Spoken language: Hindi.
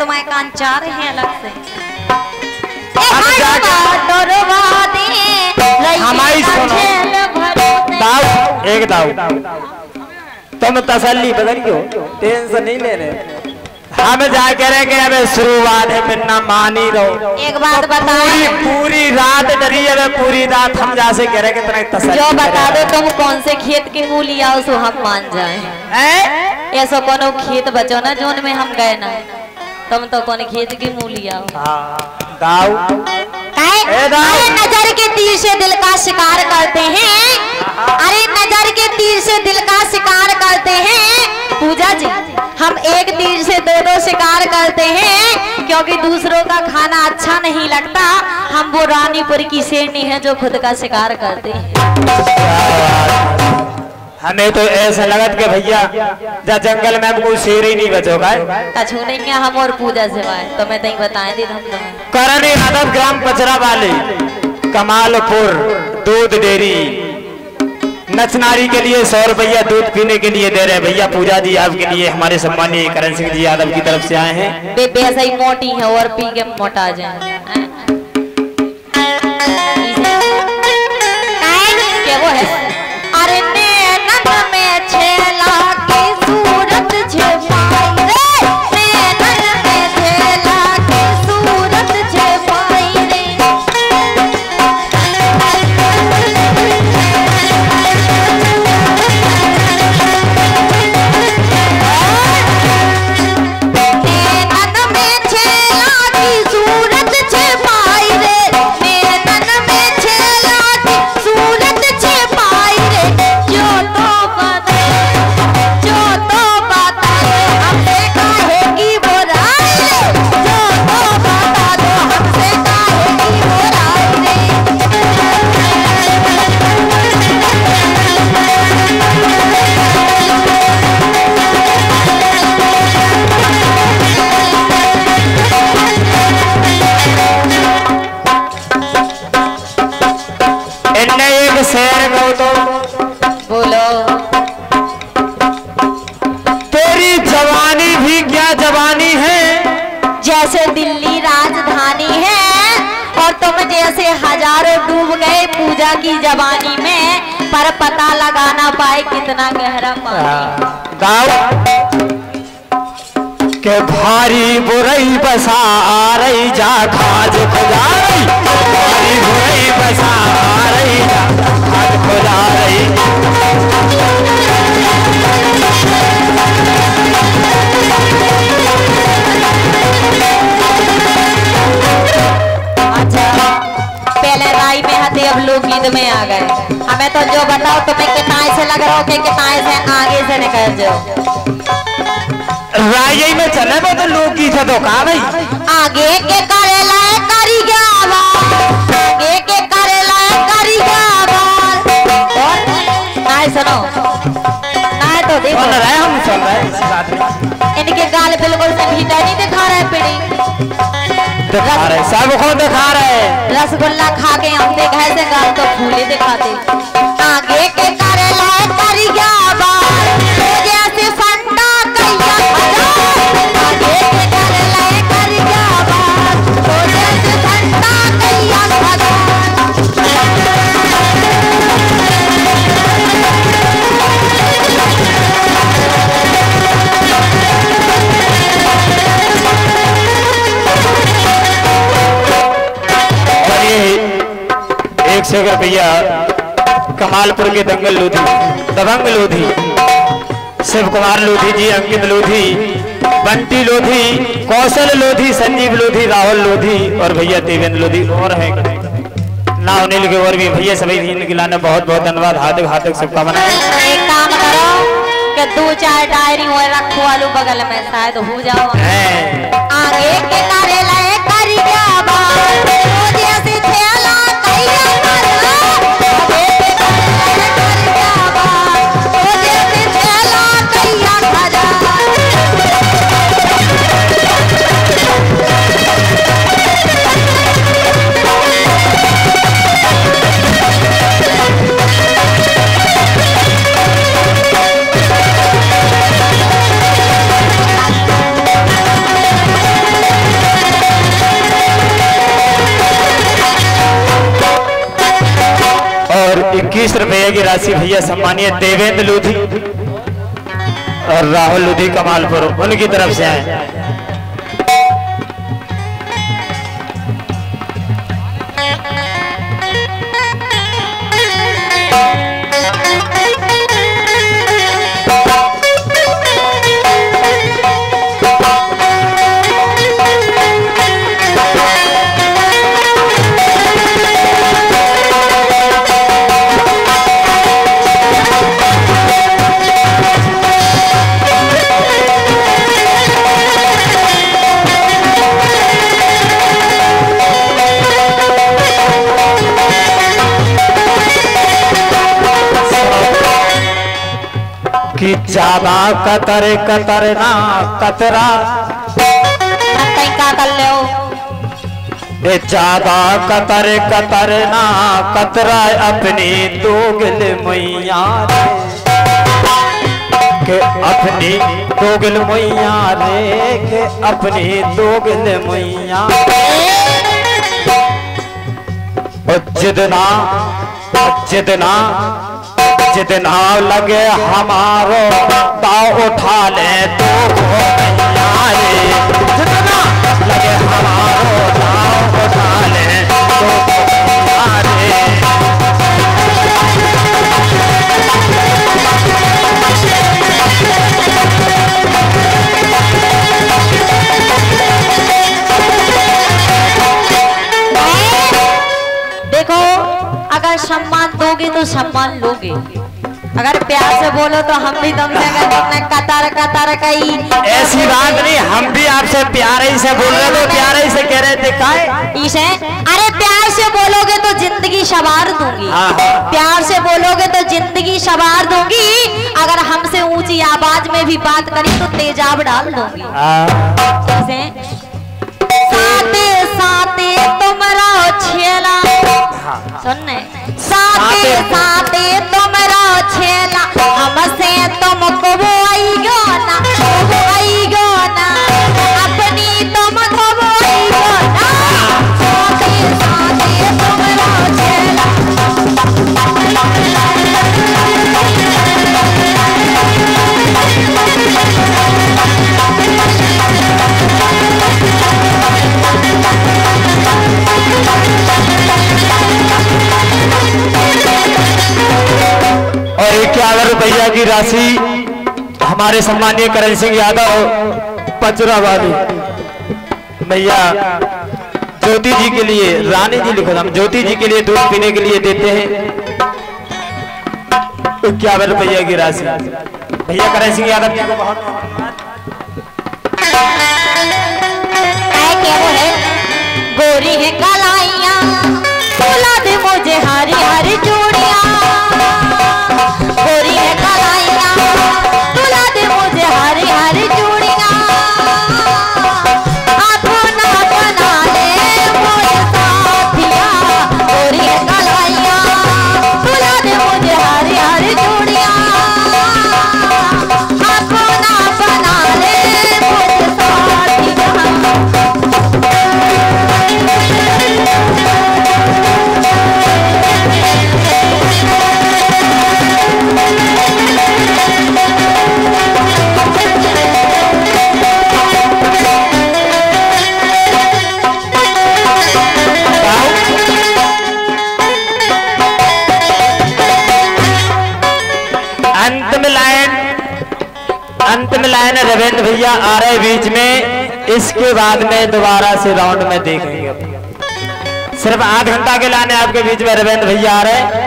तुम्हारे कान चाह रहे हैं अलग से। हमारी। दाऊ एक दाऊ। तुम तसल्ली बदलियो टेंशन नहीं ले रहे हम जा कह रहे कि अब शुरुआत है फिर ना मानी रहो। एक बात पूरी बताओ पूरी रात डरी है पूरी रात हम जा से कह रहे कि तेरा तसल्ली जो बता दो तुम कौन से खेत के मुँह लिया हो सो हम मान जाए। ऐसा कोनो खेत बचो ना जोन में हम गए ना। तुम तो कौन खेत के मुँह लिया दाऊ। काहे? ए दाऊ। अरे नज़र के तीर से दिल का शिकार करते हैं। अरे नज़र के तीर से दिल का शिकार करते हैं। पूजा जी हम एक तीर से दो दो शिकार करते हैं क्योंकि दूसरों का खाना अच्छा नहीं लगता। हम वो रानीपुर की शेरनी है जो खुद का शिकार करते हैं। हमें तो ऐसा लगत के भैया जा जंगल में हमको शेर ही नहीं बचोगा। कछू नहीं है हम और पूजा सिवाय तो मैं तई बताए दी हम करनी यादव ग्राम पचरा वाली कमालपुर दूध डेरी। नचनारी के लिए सौ रुपया दूध पीने के लिए दे रहे हैं। भैया पूजा जी आपके लिए हमारे सम्मानीय करण सिंह जी यादव की तरफ़ से आए हैं। बे वैसे ही मोटी है और पी के मोटा जाए शेर कहो तो बोलो। तेरी जवानी भी क्या जवानी है? जैसे दिल्ली राजधानी है और तुम जैसे हज़ारों डूब गए पूजा की जवानी में पर पता लगा ना पाए कितना गहरा पानी। गाँव के भारी बुरई बसा आ रही जा खाज खुदा रही। भारी बुरई बसा आ रही जा खाज खुदा रही। अच्छा पहले राई में हथे अब लोग गीत में आ गए। हमें तो जो बताओ तुम्हें किताए से लग रहा हो कि किताए से आगे से निकल जाओ। राई में चले बो तो लोग की तो का भाई? आगे के करे लाए करी गया आगे के करे लाए करी गया और? सुनो। नाय तो देखो। सुन रहे हम सुन रहे इसी बात में इनके गाल बिल्कुल से भीटा नहीं दिखा रहा है पीड़ी दिखा रहे सबको दिखा रहे रसगुल्ला खा के हम देखा से गाल तो फूले दिखाते। आगे के करे लाए करी गया सौ रुपया कमालपुर के दंगल लोधी दबंग लोधी शिव कुमार लोधी जी अंकित लोधी बंटी लोधी कौशल लोधी संजीव लोधी राहुल लोधी और भैया देवेंद्र लोधी और हैं। ना अनिल के और भी। भैया सभी इनके लाने बहुत बहुत धन्यवाद। हार्दिक हार्दिक शुभकामनाएँ। एक काम करो कि दो चार डायरी और रखो वालो बगल में शायद हो जाओ। आगे के बीस रुपये की राशि भैया सम्मानीय देवेंद्र लोधी और राहुल लोधी कमालपुर, उनकी तरफ़ से आए। कि ज़्यादा कतर कतर ना कतरा। ए ज़्यादा कतर कतर ना कतरा अपनी दोगल मैया के अपनी दोगल मैया रे के अपनी दोगल मैया ओ जितना जितना लगे हमारो दाव उठा ले तो जितना लगे हमारो दाव उठा ले तो अगर सम्मान दोगे तो सम्मान लोगे अगर प्यार से बोलो तो हम भी तुमसे अगर कतार कतार कई। ऐसी बात नहीं हम भी आपसे प्यार ही से बोल रहे थे प्यारे ही से कह रहे थे काय इसे अरे प्यार से बोलोगे तो ज़िंदगी सवार दूँगी। हाँ, हाँ। प्यार से बोलोगे तो ज़िंदगी सवार दूँगी। अगर हमसे ऊँची आवाज़ में भी बात करी तो तेजाब डाल दूँगी। साथे साथे तुम रहो छेला सुनने साथे साथे। तुम रहो छेला। हमसे तुमको वो आईगो रुपया की राशि हमारे सम्मानीय करण सिंह यादव पचरा भैया ज्योति जी के लिए, रानी जी लिखो, हम ज्योति जी के लिए दूध पीने के लिए देते हैं। इक्यावन रुपया की राशि। भैया करण सिंह यादव जी को बहुत गोरी है कलाइया अंतिम लाइन रविंद्र भैया आ रहे बीच में। इसके बाद में दोबारा से राउंड में देख देखेंगे सिर्फ़ आध घंटा के लाने आपके बीच में रविंद्र भैया आ रहे